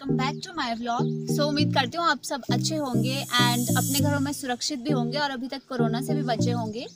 Welcome back to my vlog so उम्मीद करती हूँ आप सब अच्छे होंगे एंड अपने घरों में सुरक्षित भी होंगे और अभी तक कोरोना से भी बचे होंगे।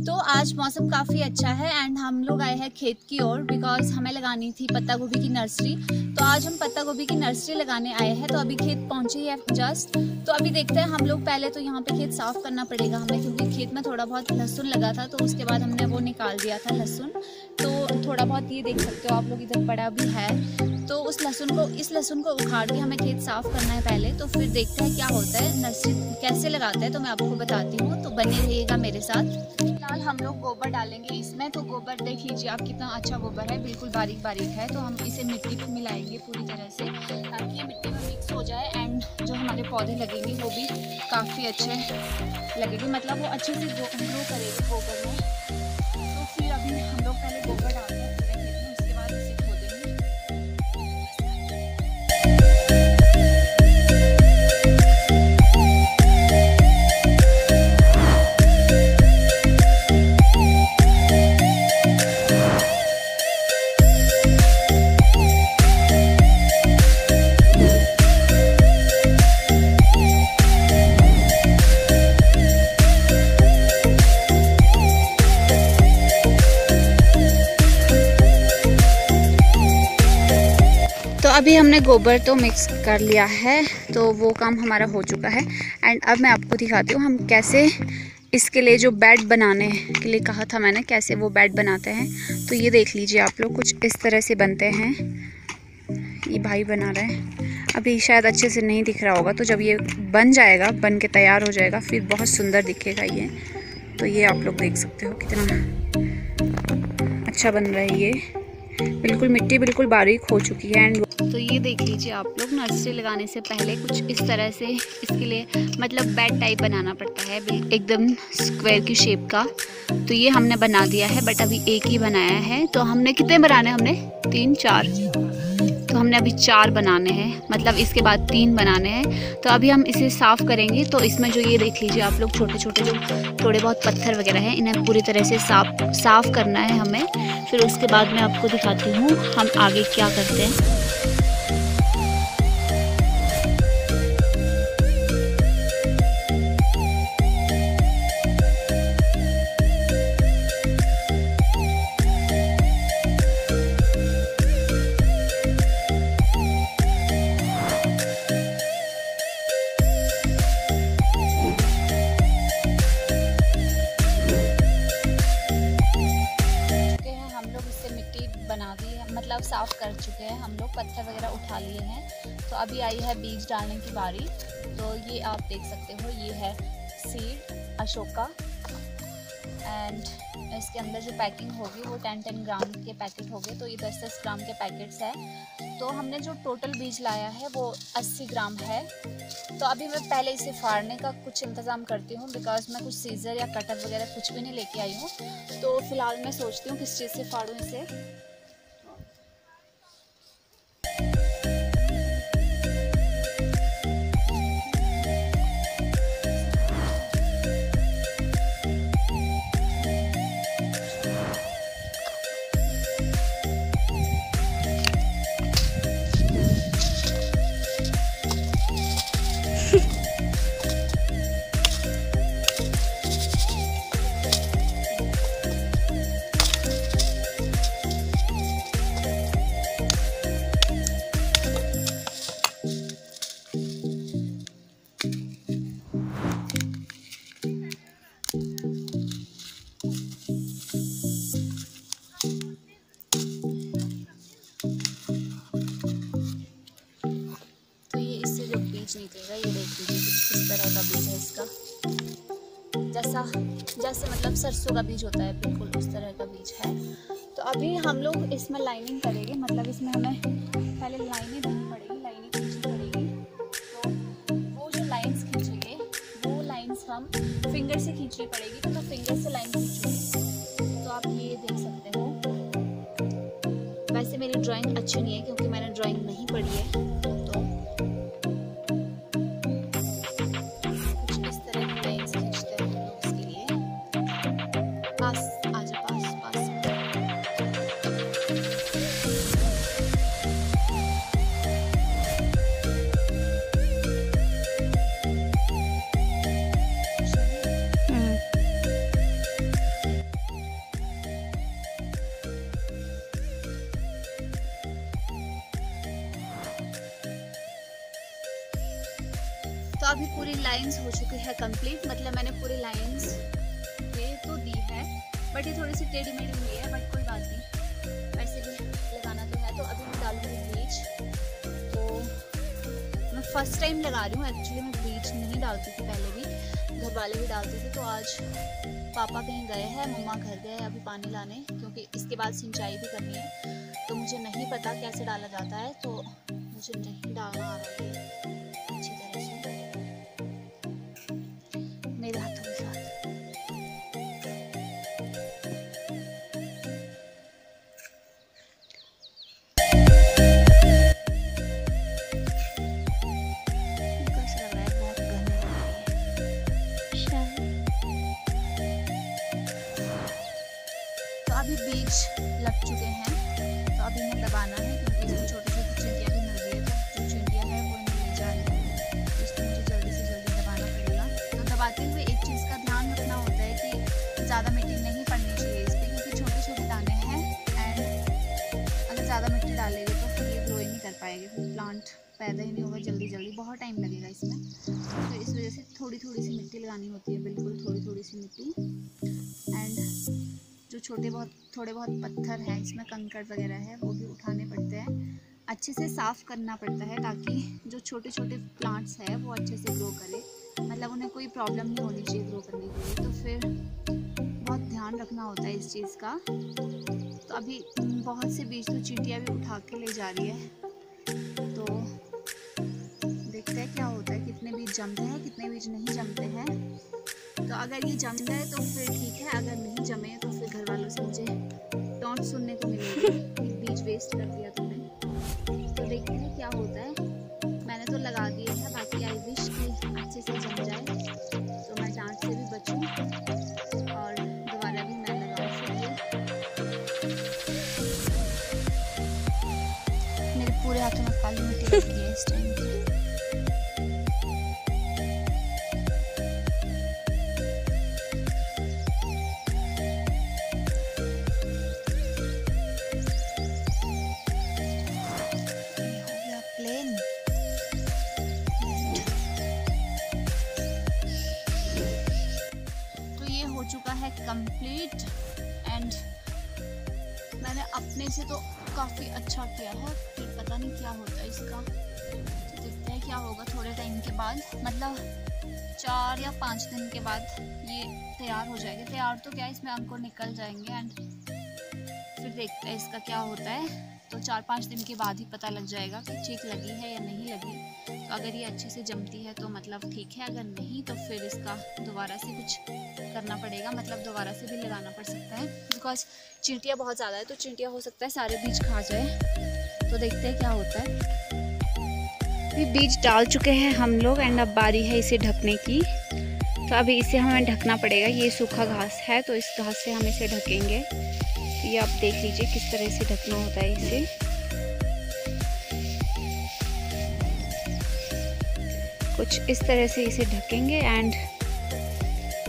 तो आज मौसम काफ़ी अच्छा है एंड हम लोग आए हैं खेत की ओर बिकॉज़ हमें लगानी थी पत्ता गोभी की नर्सरी तो आज हम पत्ता गोभी की नर्सरी लगाने आए हैं। तो अभी खेत पहुँचे ही है जस्ट तो अभी देखते हैं हम लोग पहले तो यहाँ पे खेत साफ़ करना पड़ेगा हमें क्योंकि खेत में थोड़ा बहुत लहसुन लगा था तो उसके बाद हमने वो निकाल दिया था लहसुन। तो थोड़ा बहुत ये देख सकते हो आप लोग इधर पड़ा भी है। तो उस लहसुन को, इस लहसुन को उखाड़ के हमें खेत साफ़ करना है पहले। तो फिर देखते हैं क्या होता है नर्सरी कैसे लगाते हैं तो मैं आपको बताती हूँ। तो बने रहिएगा मेरे साथ। फ़िलहाल हम लोग गोबर डालेंगे इसमें। तो गोबर देख लीजिए आप कितना अच्छा गोबर है, बिल्कुल बारीक बारीक है। तो हम इसे मिट्टी मिलाएँगे पूरी तरह से, ताकि ये मिट्टी में मिक्स हो जाए एंड जो हमारे पौधे लगेंगे वो भी काफ़ी अच्छे लगेंगे। मतलब वो अच्छे से ग्रो करेगी गोबर में। अभी हमने गोबर तो मिक्स कर लिया है तो वो काम हमारा हो चुका है। एंड अब मैं आपको दिखाती हूँ हम कैसे इसके लिए जो बेड बनाने के लिए कहा था मैंने, कैसे वो बेड बनाते हैं। तो ये देख लीजिए आप लोग, कुछ इस तरह से बनते हैं। ये भाई बना रहे हैं। अभी शायद अच्छे से नहीं दिख रहा होगा तो जब ये बन जाएगा, बन के तैयार हो जाएगा, फिर बहुत सुंदर दिखेगा ये। तो ये आप लोग देख सकते हो कितना अच्छा बन रहा है ये। बिल्कुल, मिट्टी बिल्कुल बारीक हो चुकी है एंड तो ये देख लीजिए आप लोग, नर्सरी लगाने से पहले कुछ इस तरह से इसके लिए मतलब बेड टाइप बनाना पड़ता है एकदम स्क्वायर की शेप का। तो ये हमने बना दिया है बट अभी एक ही बनाया है। तो हमने कितने बनाने हमने? तीन, चार। तो हमने अभी चार बनाने हैं मतलब इसके बाद तीन बनाने हैं। तो अभी हम इसे साफ़ करेंगे तो इसमें जो ये देख लीजिए आप लोग छोटे छोटे जो थोड़े बहुत पत्थर वगैरह हैं, इन्हें पूरी तरह से साफ़, साफ़ करना है हमें। फिर उसके बाद मैं आपको दिखाती हूँ हम आगे क्या करते हैं। मतलब साफ़ कर चुके हैं। हम लोग पत्थर वगैरह उठा लिए हैं। तो अभी आई है बीज डालने की बारी। तो ये आप देख सकते हो, ये है सीड अशोका। एंड इसके अंदर जो पैकिंग होगी वो टेन टेन ग्राम के पैकेट होंगे तो ये दस दस ग्राम के पैकेट्स हैं। तो हमने जो टोटल बीज लाया है वो अस्सी ग्राम है। तो अभी मैं पहले इसे फाड़ने का कुछ इंतज़ाम करती हूँ बिकॉज़ मैं कुछ सीज़र या कटर वगैरह कुछ भी नहीं लेके आई हूँ। तो फ़िलहाल मैं सोचती हूँ किस चीज़ से फाड़ूँ इसे। जैसे मतलब सरसों का बीज होता है, बिल्कुल उस तरह का बीज है। तो अभी हम लोग इसमें लाइनिंग करेंगे मतलब इसमें हमें पहले लाइनें देनी पड़ेगी लाइनें खींचनी पड़ेगी। तो वो जो लाइन्स खींचेंगे, वो लाइन्स हम फिंगर से खींचनी पड़ेगी तो मैं फिंगर से लाइन खींचूँगी। तो आप ये देख सकते हो। वैसे मेरी ड्राइंग अच्छी नहीं है, क्योंकि मैंने ड्राइंग नहीं पढ़ी है। अभी पूरी लाइंस हो चुकी है कंप्लीट मतलब मैंने पूरी लाइंस दे तो दी है बट ये थोड़ी सी टेढ़ी मेढ़ी हुई है बट कोई बात नहीं। वैसे भी लगाना तो है तो अभी मैं डालूँगी ब्लीच तो मैं फ़र्स्ट टाइम लगा रही हूँ एक्चुअली मैं ब्लीच नहीं डालती थी पहले भी, घर वाले भी डालते थे तो आज पापा कहीं गए हैं, मम्मा घर गए हैं अभी पानी लाने, क्योंकि इसके बाद सिंचाई भी करनी है तो मुझे नहीं पता कैसे डाला जाता है तो मुझे नहीं डालना आ रहा है। ज़्यादा मिट्टी नहीं पड़नी चाहिए इस पर क्योंकि छोटे छोटे दाने हैं एंड अगर ज़्यादा मिट्टी डालेंगे तो फिर ये ग्रो ही नहीं कर पाएँगे, फिर प्लांट पैदा ही नहीं होगा जल्दी जल्दी बहुत टाइम लगेगा इसमें। तो इस वजह से थोड़ी थोड़ी सी मिट्टी लगानी होती है, बिल्कुल थोड़ी थोड़ी सी मिट्टी। एंड जो छोटे बहुत, थोड़े बहुत पत्थर हैं, इसमें कंकड़ वगैरह है, वो भी उठाने पड़ते हैं। अच्छे से साफ़ करना पड़ता है ताकि जो छोटे छोटे प्लांट्स हैं, वो अच्छे से ग्रो करें। मतलब उन्हें कोई प्रॉब्लम नहीं होनी चाहिए ग्रो करने के लिए। तो फिर बहुत ध्यान रखना होता है इस चीज़ का। तो अभी बहुत से बीज तो चींटियाँ भी उठा के ले जा रही है। तो देखते हैं क्या होता है, कितने बीज जमते हैं, कितने बीज नहीं जमते हैं। तो अगर ये जम जाए तो फिर ठीक है, अगर नहीं जमे तो फिर घर वालों से मुझे टॉन्ट सुनने को मिलेगी। कि बीज वेस्ट कर दिया तुमने। तो देखते हैं क्या होता है। मैंने तो लगा दिए हैं बाकी में काली मिट्टी लग है इस टाइम तो चुका है कंप्लीट एंड मैंने अपने से तो काफ़ी अच्छा किया है। पता नहीं क्या होता है इसका। तो देखते हैं क्या होगा थोड़े टाइम के बाद। मतलब चार या पाँच दिन के बाद ये तैयार हो जाएगा। तैयार तो क्या इसमें अंकुर निकल जाएँगे एंड फिर देखते हैं इसका क्या होता है। तो चार पाँच दिन के बाद ही पता लग जाएगा कि ठीक लगी है या नहीं लगी। तो अगर ये अच्छे से जमती है तो मतलब ठीक है, अगर नहीं तो फिर इसका दोबारा से कुछ करना पड़ेगा। मतलब दोबारा से भी लगाना पड़ सकता है। बिकॉज़ चींटियाँ बहुत ज़्यादा है तो चींटियाँ हो सकता है सारे बीज खा जाए। तो देखते हैं क्या होता है। अभी बीज डाल चुके हैं हम लोग एंड अब बारी है इसे ढकने की। तो अभी इसे हमें ढकना पड़ेगा, ये सूखा घास है तो इस घास से हम इसे ढकेंगे। तो ये आप देख लीजिए किस तरह से ढकना होता है इसे। कुछ इस तरह से इसे ढकेंगे एंड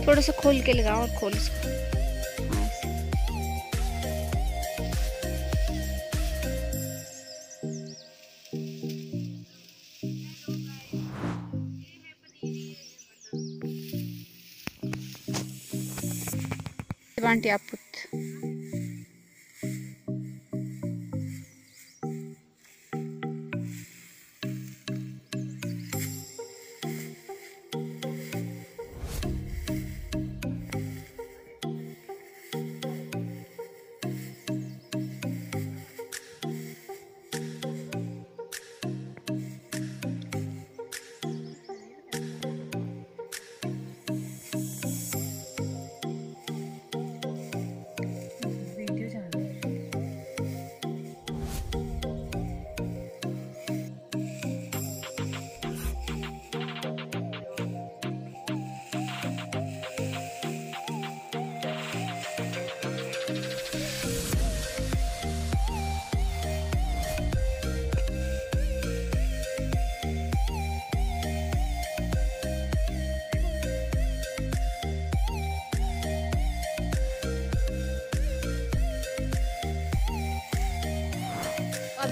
थोड़ा सा खोल के लगाओ और खोल इसको आंटी आप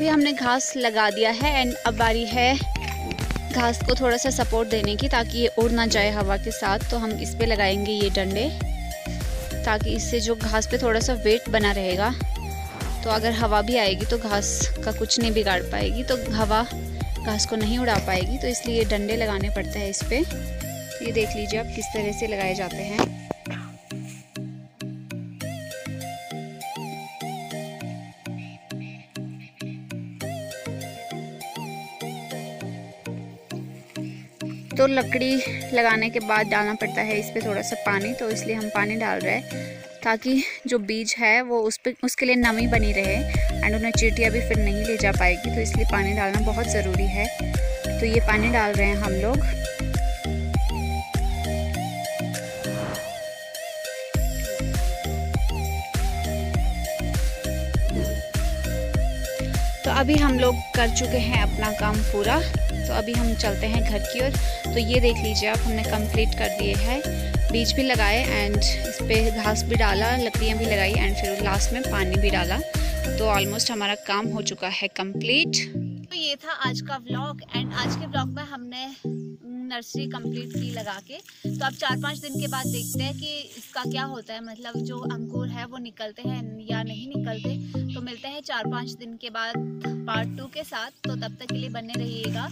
अभी हमने घास लगा दिया है एंड अब बारी है घास को थोड़ा सा सपोर्ट देने की ताकि ये उड़ ना जाए हवा के साथ। तो हम इस पर लगाएँगे ये डंडे ताकि इससे जो घास पे थोड़ा सा वेट बना रहेगा तो अगर हवा भी आएगी तो घास का कुछ नहीं बिगाड़ पाएगी तो हवा घास को नहीं उड़ा पाएगी। तो इसलिए डंडे लगाने पड़ते हैं इस पर ये देख लीजिए आप किस तरह से लगाए जाते हैं। तो लकड़ी लगाने के बाद डालना पड़ता है इस पर थोड़ा सा पानी तो इसलिए हम पानी डाल रहे हैं ताकि जो बीज है वो उस पर उसके लिए नमी बनी रहे एंड उन्हें चीटियाँ भी फिर नहीं ले जा पाएगी तो इसलिए पानी डालना बहुत ज़रूरी है। तो ये पानी डाल रहे हैं हम लोग। अभी हम लोग कर चुके हैं अपना काम पूरा। तो अभी हम चलते हैं घर की ओर। तो ये देख लीजिए आप हमने कंप्लीट कर दिए हैं। बीज भी लगाए एंड इस पर घास भी डाला, लकड़ियाँ भी लगाई एंड फिर लास्ट में पानी भी डाला। तो ऑलमोस्ट हमारा काम हो चुका है कंप्लीट तो ये था आज का ब्लॉग एंड आज के ब्लॉग में हमने नर्सरी कंप्लीट की लगा के। तो अब चार पाँच दिन के बाद देखते हैं कि इसका क्या होता है। मतलब जो अंकुर है वो निकलते हैं या नहीं निकलते। तो मिलते हैं चार पाँच दिन के बाद पार्ट टू के साथ। तो तब तक के लिए बने रहिएगा।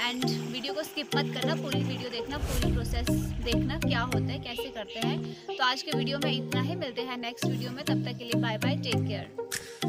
एंड वीडियो को स्किप मत करना। पूरी वीडियो देखना, पूरी प्रोसेस देखना क्या होता है, कैसे करते हैं। तो आज के वीडियो में इतना ही। मिलते हैं नेक्स्ट वीडियो में। तब तक के लिए बाय बाय टेक केयर